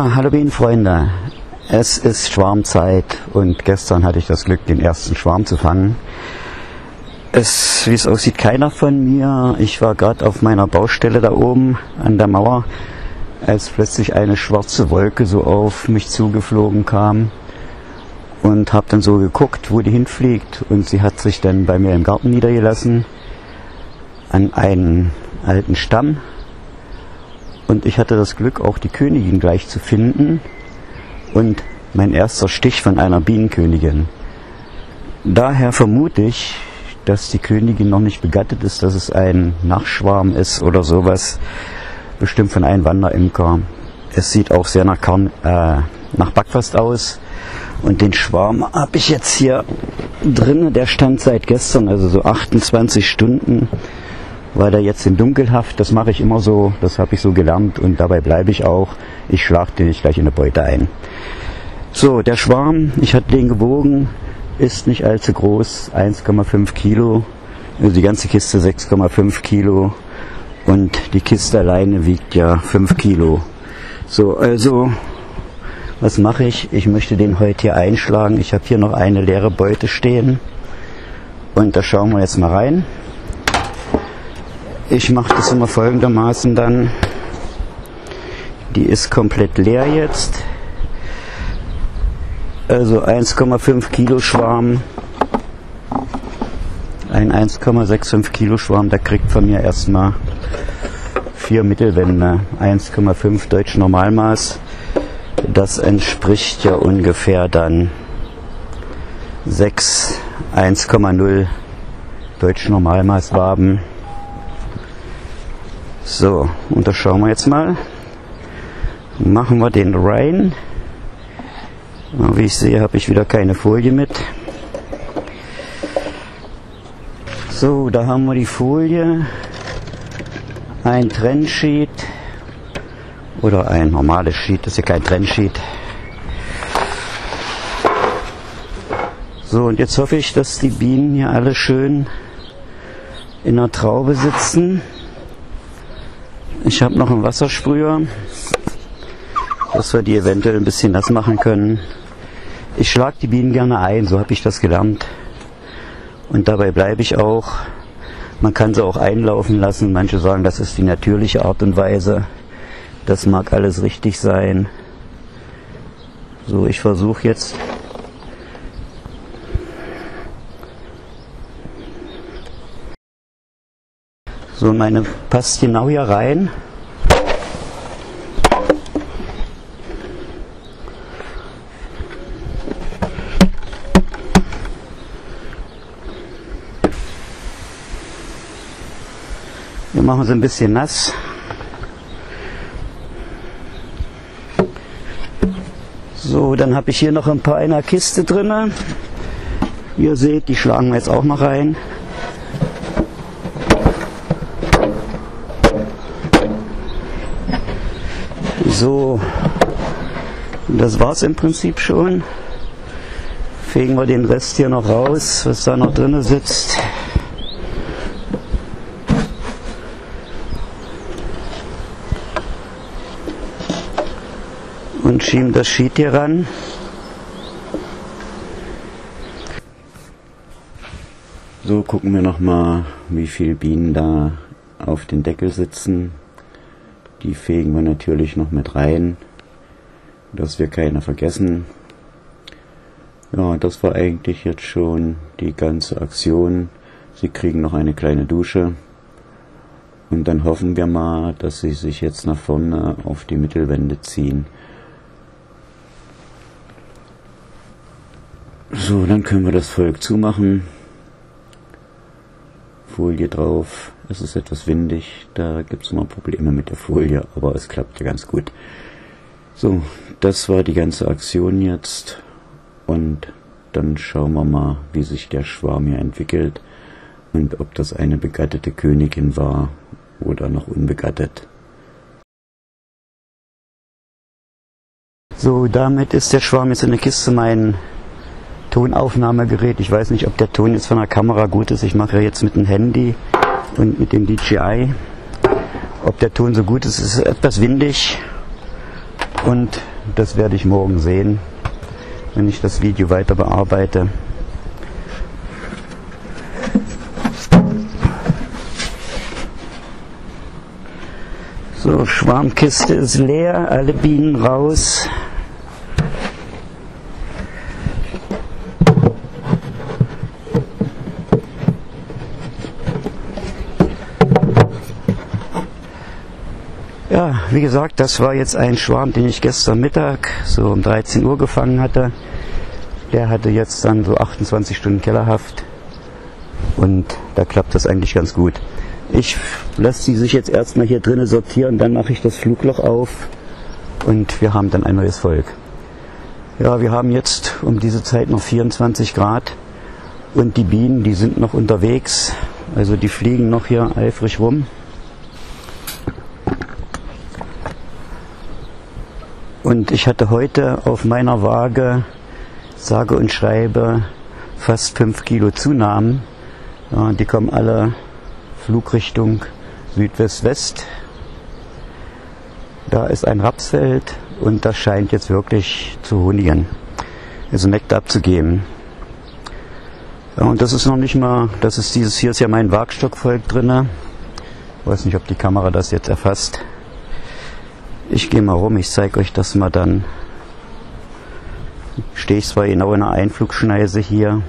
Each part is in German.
Ja, hallo Bienenfreunde. Es ist Schwarmzeit und gestern hatte ich das Glück, den ersten Schwarm zu fangen. Es, wie es aussieht, keiner von mir. Ich war gerade auf meiner Baustelle da oben an der Mauer, als plötzlich eine schwarze Wolke so auf mich zugeflogen kam und habe dann so geguckt, wo die hinfliegt und sie hat sich dann bei mir im Garten niedergelassen an einen alten Stamm und ich hatte das Glück, auch die Königin gleich zu finden und mein erster Stich von einer Bienenkönigin. Daher vermute ich, dass die Königin noch nicht begattet ist, dass es ein Nachschwarm ist oder sowas, bestimmt von einem Wanderimker. Es sieht auch sehr nach, Karn, äh, nach Backfast aus. Und den Schwarm habe ich jetzt hier drin, der stand seit gestern, also so 28 Stunden war der jetzt in Dunkelhaft. Das mache ich immer so, das habe ich so gelernt und dabei bleibe ich auch. Ich schlage den nicht gleich in eine Beute ein. So, der Schwarm, ich hatte den gewogen, ist nicht allzu groß, 1,5 Kilo. Also die ganze Kiste 6,5 Kilo und die Kiste alleine wiegt ja 5 Kilo. So, also was mache ich? Ich möchte den heute hier einschlagen. Ich habe hier noch eine leere Beute stehen und da schauen wir jetzt mal rein. Ich mache das immer folgendermaßen dann. Die ist komplett leer jetzt. Also 1,5 Kilo Schwarm. Ein 1,65 Kilo Schwarm, der kriegt von mir erstmal vier Mittelwände. 1,5 Deutsch Normalmaß. Das entspricht ja ungefähr dann 6, 1,0 Deutsch Normalmaß Waben. So, und das schauen wir jetzt mal. Machen wir den rein. Wie ich sehe, habe ich wieder keine Folie mit. So, da haben wir die Folie. Ein Trennsheet. Oder ein normales Sheet, das ist ja kein Trennsheet. So, und jetzt hoffe ich, dass die Bienen hier alle schön in der Traube sitzen. Ich habe noch einen Wassersprüher, dass wir die eventuell ein bisschen nass machen können. Ich schlage die Bienen gerne ein, so habe ich das gelernt. Und dabei bleibe ich auch. Man kann sie auch einlaufen lassen. Manche sagen, das ist die natürliche Art und Weise. Das mag alles richtig sein. So, ich versuche jetzt So, meine passt genau hier rein. Wir machen sie ein bisschen nass. So, dann habe ich hier noch ein paar in der Kiste drin. Ihr seht, die schlagen wir jetzt auch noch rein. So, das war's im Prinzip schon. Fegen wir den Rest hier noch raus, was da noch drin sitzt. Und schieben das Sheet hier ran. So gucken wir noch mal, wie viele Bienen da auf den Deckel sitzen. Die fegen wir natürlich noch mit rein, dass wir keine vergessen. Ja, das war eigentlich jetzt schon die ganze Aktion. Sie kriegen noch eine kleine Dusche. Und dann hoffen wir mal, dass sie sich jetzt nach vorne auf die Mittelwände ziehen. So, dann können wir das Volk zumachen. Folie drauf. Es ist etwas windig, da gibt es immer Probleme mit der Folie, aber es klappt ja ganz gut. So, das war die ganze Aktion jetzt und dann schauen wir mal, wie sich der Schwarm hier entwickelt und ob das eine begattete Königin war oder noch unbegattet. So, damit ist der Schwarm jetzt in der Kiste mein Tonaufnahmegerät. Ich weiß nicht, ob der Ton jetzt von der Kamera gut ist. Ich mache jetzt mit dem Handy und mit dem DJI. Ob der Ton so gut ist, ist etwas windig. Und das werde ich morgen sehen, wenn ich das Video weiter bearbeite. So, Schwarmkiste ist leer, alle Bienen raus. Ja, wie gesagt, das war jetzt ein Schwarm, den ich gestern Mittag so um 13 Uhr gefangen hatte. Der hatte jetzt dann so 28 Stunden Kellerhaft und da klappt das eigentlich ganz gut. Ich lasse sie sich jetzt erstmal hier drinnen sortieren, dann mache ich das Flugloch auf und wir haben dann ein neues Volk. Ja, wir haben jetzt um diese Zeit noch 24 Grad und die Bienen, die sind noch unterwegs, also die fliegen noch hier eifrig rum. Und ich hatte heute auf meiner Waage, sage und schreibe, fast 5 Kilo Zunahmen. Ja, die kommen alle Flugrichtung Südwest-West. Da ist ein Rapsfeld und das scheint jetzt wirklich zu honigen, also Nektar abzugeben. Ja, und das ist noch nicht mal, das ist dieses, hier ist ja mein Wagstockvolk drinne. Ich weiß nicht, ob die Kamera das jetzt erfasst. Ich gehe mal rum, ich zeige euch das mal dann. Stehe ich zwar genau in einer Einflugschneise hier.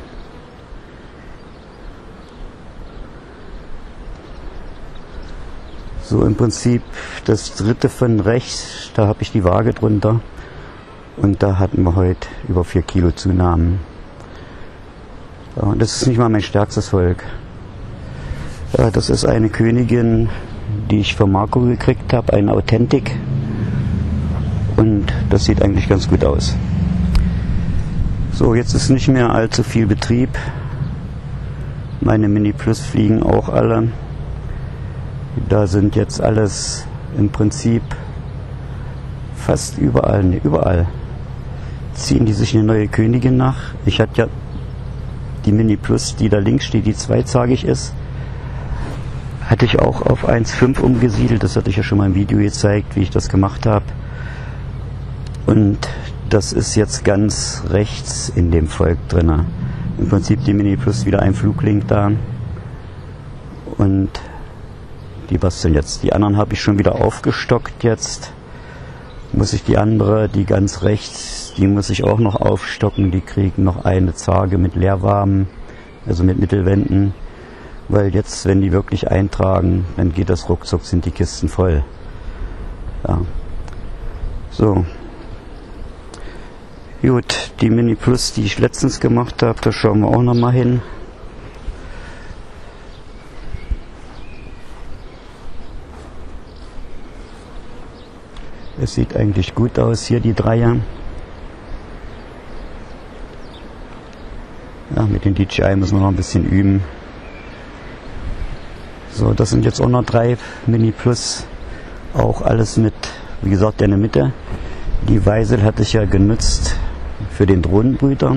So im Prinzip das dritte von rechts, da habe ich die Waage drunter. Und da hatten wir heute über 4 Kilo Zunahmen. Ja, das ist nicht mal mein stärkstes Volk. Das ist eine Königin, die ich von Marco gekriegt habe, eine Authentik und das sieht eigentlich ganz gut aus. So, jetzt ist nicht mehr allzu viel Betrieb. Meine Mini Plus fliegen auch alle. Da sind jetzt alles im Prinzip fast überall, ne, überall ziehen die sich eine neue Königin nach. Ich hatte ja die Mini Plus, die da links steht, die zweizagig ist, hatte ich auch auf 1.5 umgesiedelt. Das hatte ich ja schon mal im Video gezeigt, wie ich das gemacht habe. Und das ist jetzt ganz rechts in dem Volk drin. Im Prinzip die Mini Plus wieder ein Fluglink da. Und die basteln jetzt. Die anderen habe ich schon wieder aufgestockt jetzt. Muss ich die andere, die ganz rechts, die muss ich auch noch aufstocken. Die kriegen noch eine Zarge mit Leerwaben, also mit Mittelwänden. Weil jetzt, wenn die wirklich eintragen, dann geht das ruckzuck, sind die Kisten voll. Ja. So, Gut, die Mini Plus, die ich letztens gemacht habe, da schauen wir auch noch mal hin. Es sieht eigentlich gut aus hier, die Dreier. Ja, mit den DJI müssen wir noch ein bisschen üben. So, das sind jetzt auch noch drei Mini Plus. Auch alles mit, wie gesagt, in der Mitte. Die Weisel hatte ich ja genutzt für den Drohnenbrüter.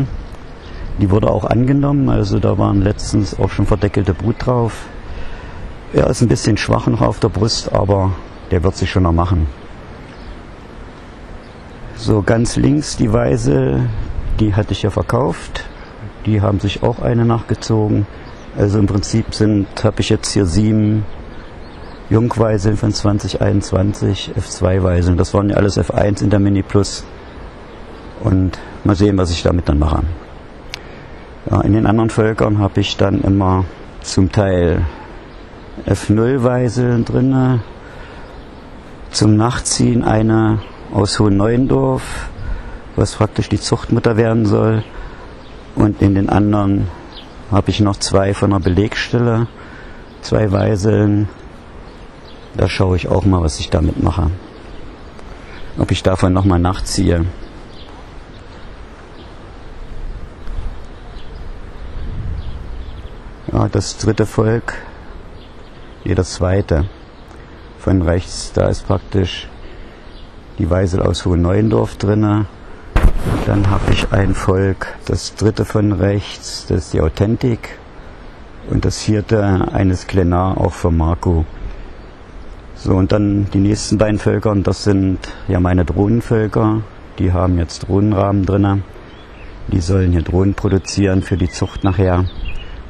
Die wurde auch angenommen, also da waren letztens auch schon verdeckelte Brut drauf. Er ist ein bisschen schwach noch auf der Brust, aber der wird sich schon noch machen. So, ganz links die Weise, die hatte ich ja verkauft. Die haben sich auch eine nachgezogen. Also im Prinzip sind, habe ich jetzt hier sieben Jungweiseln von 2021, F2-Weiseln. Das waren ja alles F1 in der Mini Plus. Und mal sehen, was ich damit dann mache. Ja, in den anderen Völkern habe ich dann immer zum Teil F0-Weise drin, zum Nachziehen eine aus Hohen Neuendorf, was praktisch die Zuchtmutter werden soll. Und in den anderen habe ich noch zwei von der Belegstelle, zwei Weiseln. Da schaue ich auch mal, was ich damit mache. Ob ich davon nochmal nachziehe. Ja, das dritte Volk, hier das zweite. Von rechts, da ist praktisch die Weisel aus Hohen Neuendorf drinne. Dann habe ich ein Volk, das dritte von rechts, das ist die Authentik. Und das vierte eines Klenar auch von Marco. So, und dann die nächsten beiden Völker, und das sind ja meine Drohnenvölker. Die haben jetzt Drohnenrahmen drinne. Die sollen hier Drohnen produzieren für die Zucht nachher.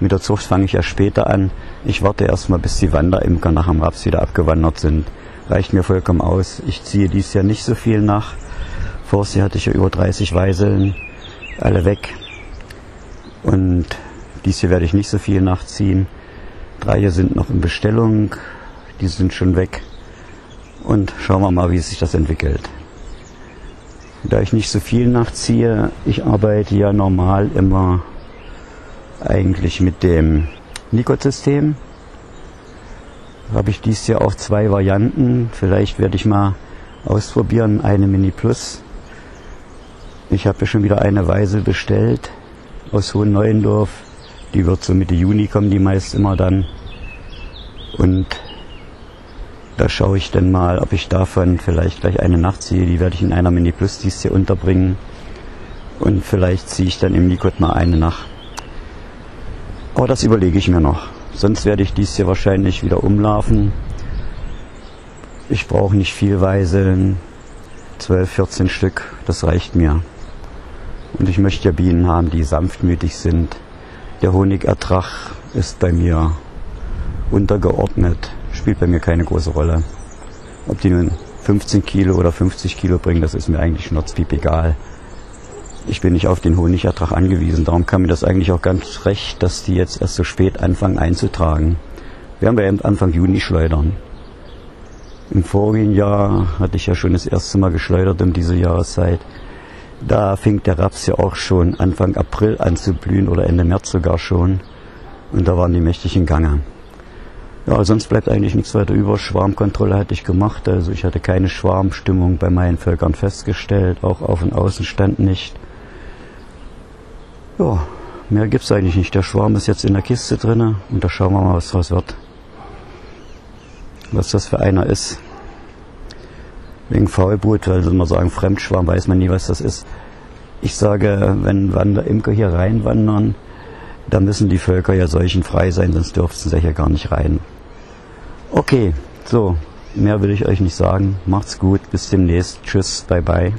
Mit der Zucht fange ich ja später an. Ich warte erstmal, bis die Wanderimker nach dem Raps wieder abgewandert sind. Reicht mir vollkommen aus. Ich ziehe dies Jahr nicht so viel nach. Vorher hatte ich ja über 30 Weiseln, alle weg. Und dies hier werde ich nicht so viel nachziehen. Drei hier sind noch in Bestellung, die sind schon weg. Und schauen wir mal, wie sich das entwickelt. Da ich nicht so viel nachziehe, ich arbeite ja normal immer eigentlich mit dem Nikot-System. Habe ich dies Jahr auch zwei Varianten. Vielleicht werde ich mal ausprobieren, eine Mini Plus. Ich habe ja schon wieder eine Weise bestellt aus Hohen Neuendorf. Die wird so Mitte Juni kommen, die meist immer dann. Und da schaue ich dann mal, ob ich davon vielleicht gleich eine nachziehe. Die werde ich in einer Mini Plus dies hier unterbringen. Und vielleicht ziehe ich dann im Nikot mal eine nach. Aber das überlege ich mir noch. Sonst werde ich dies hier wahrscheinlich wieder umlaufen. Ich brauche nicht viel Weiseln. 12, 14 Stück, das reicht mir. Und ich möchte ja Bienen haben, die sanftmütig sind. Der Honigertrag ist bei mir untergeordnet, spielt bei mir keine große Rolle. Ob die nun 15 Kilo oder 50 Kilo bringen, das ist mir eigentlich schnurzpiep egal. Ich bin nicht auf den Honigertrag angewiesen, darum kam mir das eigentlich auch ganz recht, dass die jetzt erst so spät anfangen einzutragen. Wir haben ja Anfang Juni schleudern. Im vorigen Jahr hatte ich ja schon das erste Mal geschleudert um diese Jahreszeit. Da fing der Raps ja auch schon Anfang April an zu blühen oder Ende März sogar schon. Und da waren die mächtig in Gange. Ja, sonst bleibt eigentlich nichts weiter über. Schwarmkontrolle hatte ich gemacht. Also ich hatte keine Schwarmstimmung bei meinen Völkern festgestellt. Auch auf und Außenstand nicht. Ja, mehr gibt's eigentlich nicht. Der Schwarm ist jetzt in der Kiste drinne und da schauen wir mal, was draus wird. Was das für einer ist wegen Faulbrut, weil sie immer sagen, Fremdschwarm, weiß man nie, was das ist. Ich sage, wenn Wanderimker hier reinwandern, dann müssen die Völker ja solchen frei sein, sonst dürften sie hier gar nicht rein. Okay, so, mehr will ich euch nicht sagen. Macht's gut, bis demnächst. Tschüss, bye bye.